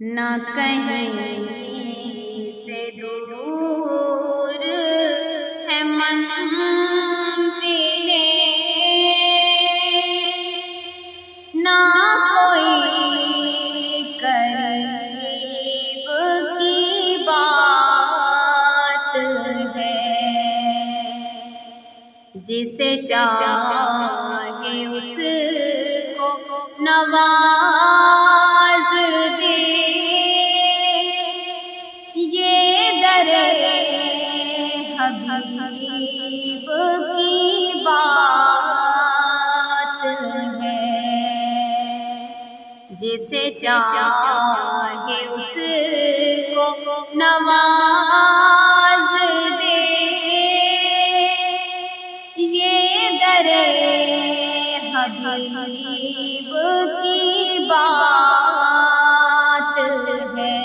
न कहीं से दूर है मंजिले। ना कोई करीब की बात है जिसे चाहे उसको नवाज़ चाहे उसको नवाज़ दे ये दरे हबीब की बात है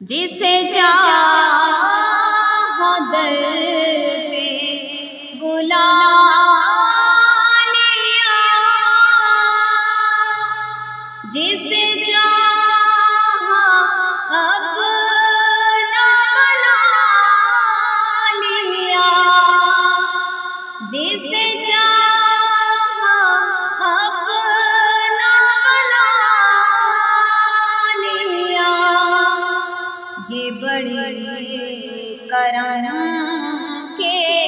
जिसे चाहो दर जिसे चाहा बना लिया। जिसे चाहा बना लिया। ये बड़े करम के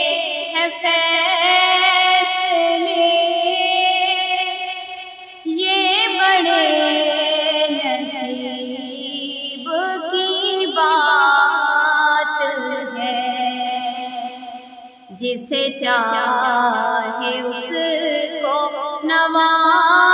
बात है। जिसे चाहे उसको नवाज़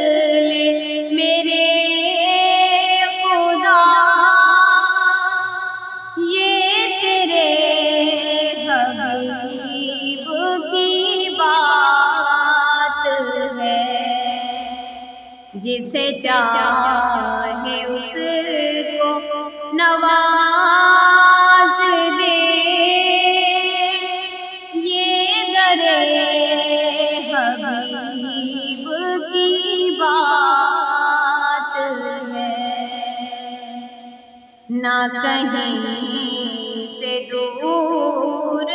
जिसे चाहे उसको नवाज़ दे। ये दरे हबीब की बात है। ना कहीं से दूर